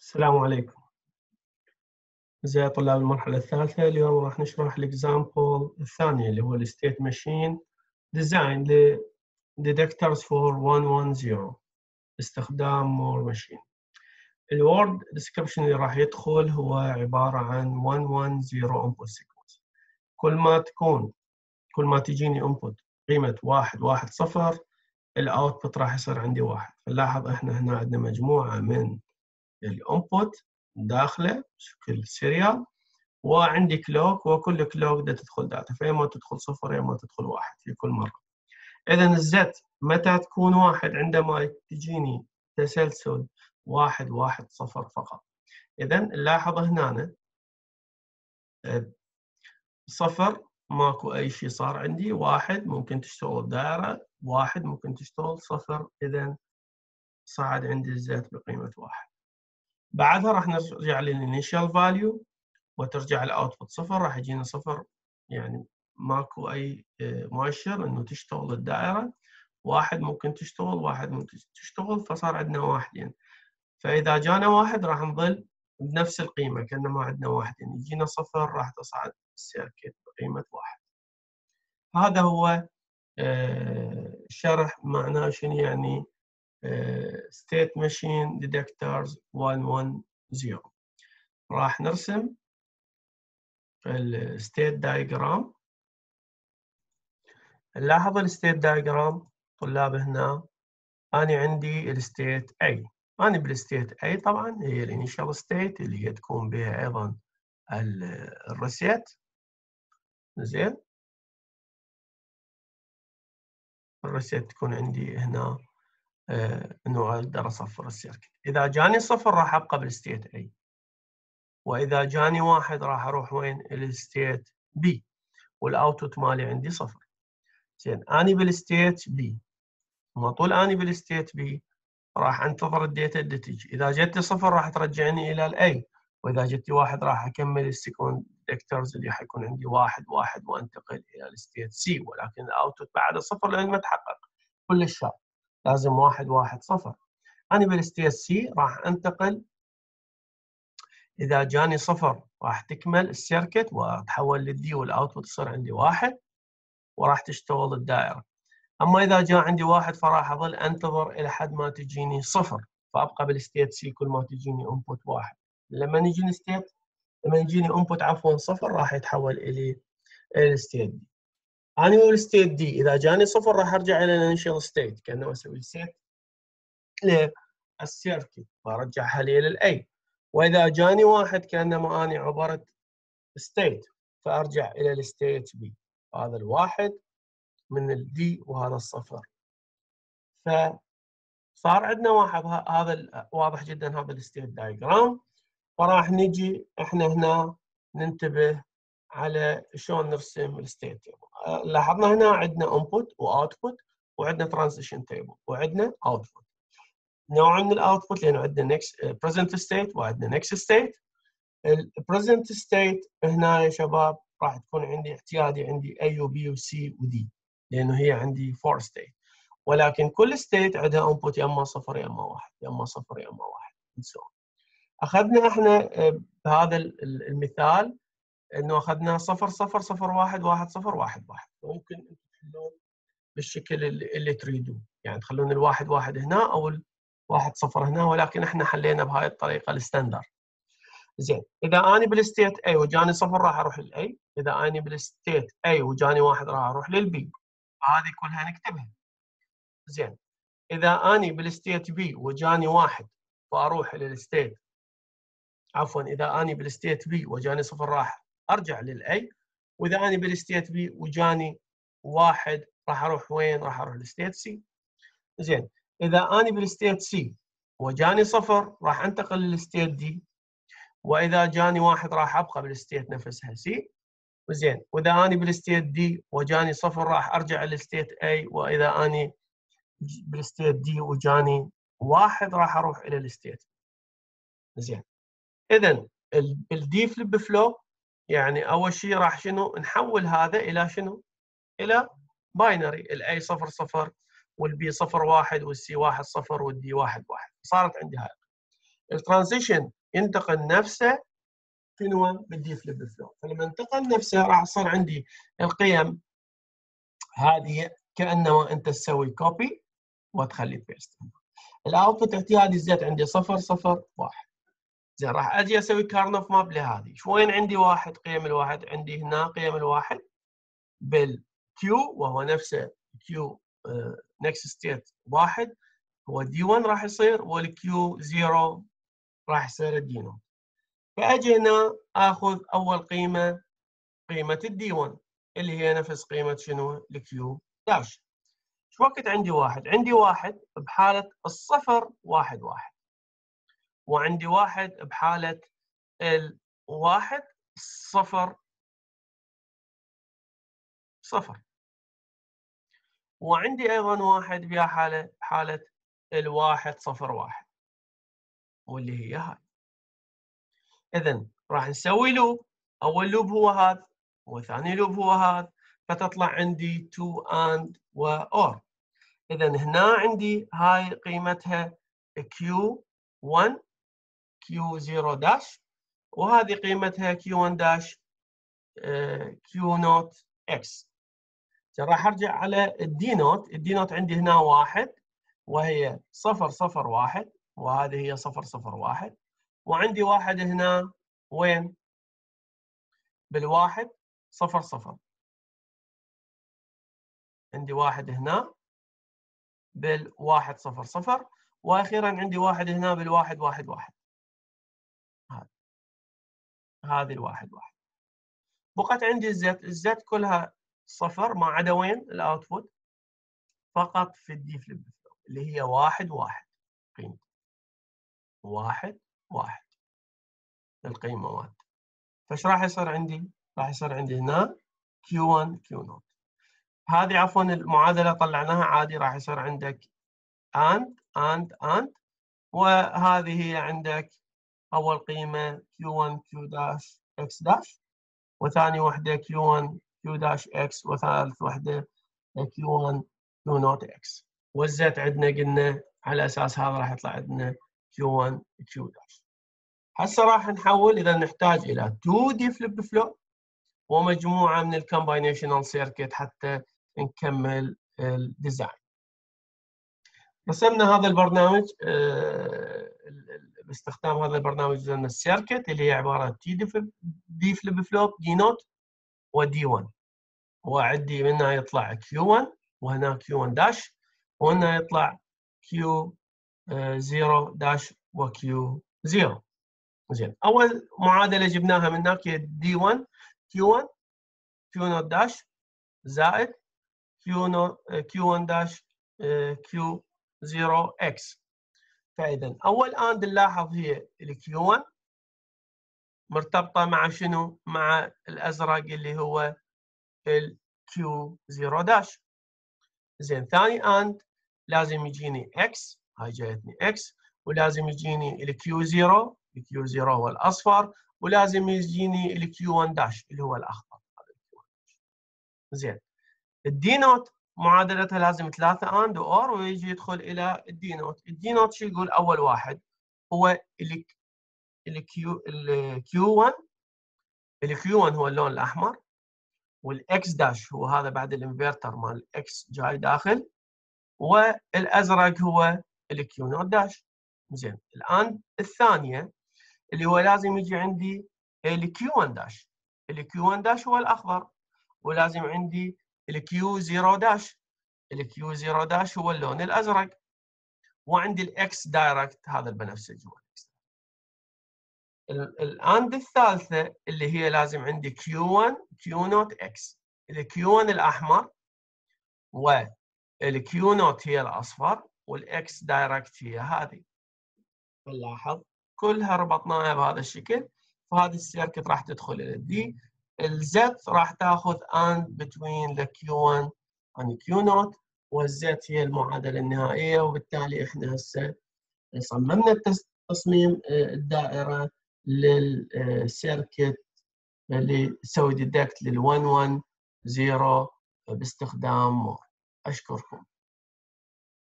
السلام عليكم. اعزائي طلاب المرحلة الثالثة اليوم راح نشرح ال example الثانية اللي هو ال state machine design ل detectors for 110 استخدام Moore machine. ال word description اللي راح يدخل هو عبارة عن 110 input sequence كل ما تكون كل ما تجيني input قيمة واحد واحد صفر ال output راح يصير عندي واحد. فنلاحظ إحنا هنا عندنا مجموعة من ال input داخله بشكل serial وعندي clock وكل clock ده تدخل data فاما تدخل صفر يا اما تدخل واحد في كل مرة. اذا ال Z متى تكون واحد؟ عندما تجيني تسلسل واحد واحد صفر فقط. اذا نلاحظ هنا صفر ماكو أي شيء صار عندي. واحد ممكن تشتغل دائرة واحد ممكن تشتغل صفر. اذا صعد عندي ال Z بقيمة واحد. بعدها راح نرجع لل initial value وترجع ال output صفر راح يجينا صفر. يعني ماكو أي آه، مؤشر إنه تشتغل الدائرة. واحد ممكن تشتغل واحد ممكن تشتغل فصار عندنا واحدين فإذا جانا واحد راح نظل بنفس القيمة كان ما عندنا واحدين يجينا صفر راح تصعد ال circuit بقيمة واحد. هذا هو آه، شرح معناه شنو يعني state machine detectors 110 راح نرسم ال state diagram نلاحظ ال state diagram طلاب هنا. أنا عندي ال state A. أنا بال state A طبعا هي ال initial state اللي هي تكون بها أيضا ال reset زين. ال reset تكون عندي هنا. آه، إنه أقدر اصفر ال circuit. إذا جاني صفر راح أبقى بال state A. وإذا جاني واحد راح أروح وين؟ ال state B. وال output مالي عندي صفر. زين أني بال state B. ما طول أني بال state B راح أنتظر ال data اللي تجي. إذا جتي صفر راح ترجعني إلى ال A وإذا جتي واحد راح أكمل ال sequence detector اللي حيكون عندي واحد واحد وأنتقل إلى ال state C ولكن ال output بعد الصفر لأن ما تحقق كل الشرط لازم واحد واحد صفر. أنا بال state C راح أنتقل. إذا جاني صفر راح تكمل ال circuit وأتحول لل D وال output يصير عندي واحد وراح تشتغل الدائرة. أما إذا جاء عندي واحد فراح أظل أنتظر إلى حد ما تجيني صفر فأبقى بال state C كل ما تجيني input واحد. لما يجيني state لما يجيني input عفوا صفر راح يتحول إلى ال state D اني بال state D إذا جاني صفر راح أرجع إلى ال initial state كانه أسوي reset لل circuit وارجعها لي لل A وإذا جاني واحد كأنما اني عبرت state فأرجع إلى ال state B هذا الواحد من ال D وهذا الصفر. فصار عندنا واحد هذا واضح جدا هذا ال state diagram وراح نجي إحنا هنا ننتبه على شلون نرسم ال state table لاحظنا هنا عندنا input و output وعندنا transition table وعندنا output نوع من ال output لأنه عندنا next present state وعندنا next state ال present state هنا يا شباب راح تكون عندي اعتيادي عندي A و B و C و D لأنه هي عندي four state ولكن كل state عندها input يا إما صفر يا إما واحد يا إما صفر يا إما واحد أخذنا إحنا آه، بهذا المثال إنه اخذنا صفر صفر صفر واحد واحد صفر واحد واحد. ممكن تحلون بالشكل اللي, اللي تريدوه. يعني تخلون الواحد واحد هنا أو الواحد صفر هنا ولكن إحنا حلينا بهاي الطريقة ال standard. زين. إذا أني بال state A وجاني صفر راح أروح لل A إذا أني بال state A وجاني واحد راح أروح لل B هذه كلها نكتبها. زين. إذا أني بال state B وجاني واحد فأروح لل state. عفوا. إذا أني بال state B وجاني صفر راح أرجع لل A وإذا أنا بال state B وجاني واحد راح أروح وين؟ راح أروح لل state C. زين إذا أنا بال state C وجاني صفر راح أنتقل لل state D وإذا جاني واحد راح أبقى بال state نفسها C زين وإذا اني بال state D وجاني صفر راح أرجع لل state A وإذا اني بال state D وجاني واحد راح أروح إلى ال state زين اذا ال D flip flop يعني أول شيء راح شنو؟ نحول هذا إلى شنو؟ إلى binary ال A صفر صفر وال B صفر واحد وال C واحد صفر وال D واحد واحد. صارت عندي هاي. ال transition ينتقل نفسه شنو؟ بال D flip flop فلما انتقل نفسه راح يصير عندي القيم هذه كأنما أنت تسوي copy وتخلي paste ال output اعتيادي زيت عندي صفر صفر واحد. زين راح أجي أسوي Karnaugh map لهذه. وين عندي واحد؟ قيم الواحد عندي هنا قيم الواحد بال Q وهو نفسه Q next state واحد. هو D 1 راح يصير وال Q 0 راح يصير ال D naught فأجي هنا آخذ أول قيمة قيمة ال D 1 اللي هي نفس قيمة شنو؟ ال Q dash. شو وقت عندي واحد؟ عندي واحد بحالة الصفر واحد واحد. وعندي واحد بحالة الواحد صفر. صفر. وعندي أيضا واحد بها حالة حالة الواحد صفر واحد. واللي هي هاي. اذا راح نسوي loop. أول loop هو هذا وثاني لوب هو هذا. فتطلع عندي two AND و اذا هنا عندي هاي قيمتها Q1 Q0 dash وهذه قيمتها Q1 dash Q naught X. راح أرجع على ال D naught ال D naught عندي هنا واحد وهي صفر صفر واحد وهذه هي صفر صفر واحد. وعندي واحد هنا وين؟ بالواحد صفر صفر. عندي واحد هنا بالواحد صفر صفر. وأخيرا عندي واحد هنا بالواحد واحد واحد. هذه الواحد واحد. بقت عندي الزت الزت كلها صفر ما عدا وين الأوتبوت فقط في الدي فليب اللي هي واحد واحد. قيمته واحد واحد. القيمة مالته فايش راح يصير عندي؟ راح يصير عندي هنا Q1 Q0 هذه عفوا المعادلة طلعناها عادي راح يصير عندك and and and. وهذه هي عندك أول قيمة Q1 Q داش X داش وثاني وحدة Q1 Q داش X وثالث وحدة Q1 Q نوت X. والزت عندنا قلنا على أساس هذا راح يطلع عندنا Q1 Q dash هسه راح نحول إذا نحتاج إلى 2 D flip flop ومجموعة من ال combinational circuit حتى نكمل ال design رسمنا هذا البرنامج آه، باستخدام هذا البرنامج لنا ال circuit اللي هي عبارة two D flip flop D naught و D 1 وعندي منها يطلع Q 1 وهنا Q 1 dash وهنا يطلع Q 0 dash و Q 0 زين. أول معادلة جبناها من هناك هي D 1 Q 1 Q naught dash زائد Q naught Q 1 dash Q 0 X فإذا أول AND نلاحظ هي ال Q 1 مرتبطة مع شنو؟ مع الأزرق اللي هو ال Q 0 dash زين ثاني AND لازم يجيني X هاي جايتني X ولازم يجيني ال Q 0 ال Q 0 هو الأصفر ولازم يجيني ال Q 1 dash اللي هو الأخضر. زين ال D naught معادلتها لازم ثلاثة AND OR ويجي يدخل إلى ال D naught، ال D naught شو يقول؟ أول واحد هو ال Q ال Q 1 ال Q 1 هو اللون الأحمر. وال X dash هو هذا بعد الانفرتر مال ال X جاي داخل. والازرق هو ال Q naught dash زين. ال AND الثانية اللي هو لازم يجي عندي ال Q 1 dash ال Q 1 dash هو الأخضر. ولازم عندي ال Q 0 dash ال Q 0 dash هو اللون الأزرق. وعندي ال X direct هذا البنفسجي هو ال AND الثالثة اللي هي لازم عندي Q 1 Q naught X ال Q 1 الأحمر وال Q naught هي الأصفر وال X direct هي هذه. نلاحظ. كلها ربطناها بهذا الشكل. فهذه ال circuit راح تدخل إلى ال D ال Z راح تاخذ and between the Q1 and Q0 وال Z هي المعادلة النهائية وبالتالي إحنا هسه صممنا تصميم آه، الدائرة لل circuit اللي تسوي detect لل 110 باستخدام Moore أشكركم.